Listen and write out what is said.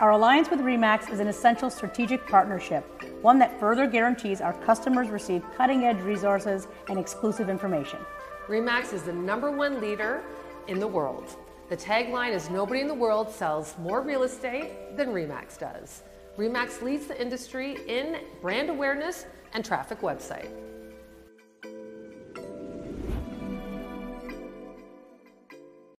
Our alliance with REMAX is an essential strategic partnership, one that further guarantees our customers receive cutting edge resources and exclusive information. REMAX is the number one leader in the world. The tagline is Nobody in the world sells more real estate than REMAX does. REMAX leads the industry in brand awareness and traffic website.